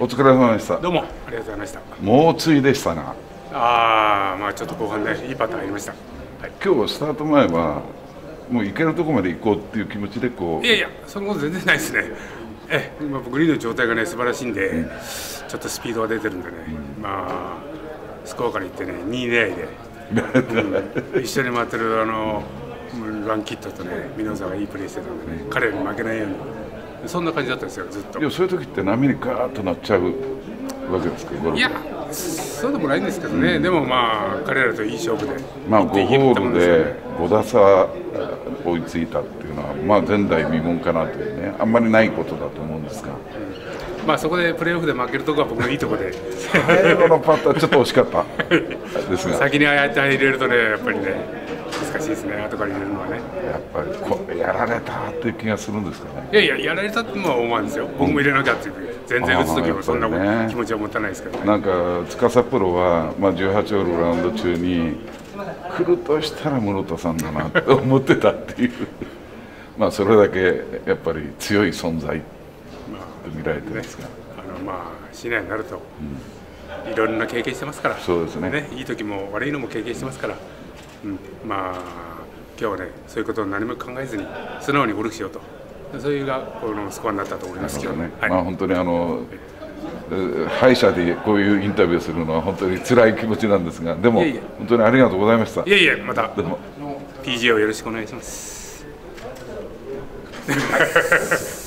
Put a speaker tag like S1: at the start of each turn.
S1: お疲れ様でした。
S2: どうもありがとうございました。
S1: 猛追でしたな。
S2: ああまあちょっと後半ねいいパターンありました、はい、
S1: 今日スタート前はもう行けるところまで行こうっていう気持ちでこう。
S2: いやいやそんなこと全然ないですね。え今グリーンの状態がね素晴らしいんで、うん、ちょっとスピードが出てるんでね、うん、まあスコアから言ってね2位狙いで、うん、一緒に回ってるあのランキットとね箕沢がいいプレーしてたんでね彼に負けないようにそんな感じだったんですよずっと。
S1: いやそういう時って波にガーッとなっちゃうわけですか
S2: いやそうでもないんですけどね、うん、でもまあ彼らといい勝負で。
S1: まあ5ホールで5打差追いついたっていうのはまあ前代未聞かなというねあんまりないことだと思うんですが、
S2: うん、まあそこでプレーオフで負けるとこは僕のいいところで。
S1: 最後のパッターちょっと惜しかったですが。
S2: 先にああやって入れるとねやっぱりね難しいですね後から入れるのはね。
S1: やっぱりこやられたっていう気がするんですかね。
S2: いやいややられたってのは思うんですよ、僕も入れなきゃっていう全然打つ時もそんな、ね、気持ちは持たないですけど、ね、
S1: なんか司プロは、まあ、18ホールラウンド中に来るとしたら室田さんだなって思ってたっていう。まあそれだけやっぱり強い存在と見られてますが、ま
S2: あ、ね、あのまあ市内になると、うん、いろんな経験してますから。
S1: そうですね。
S2: ねいい時も悪いのも経験してますから。うん、まあ今日はねそういうことを何も考えずに素直にゴルフしようと。そういうがこのスコアになったと思いますけど。ね、
S1: はい、まあ本当にあの歯医者でこういうインタビューするのは本当に辛い気持ちなんですがでも本当にありがとうございました。
S2: いやいやまた。PGA をよろしくお願いします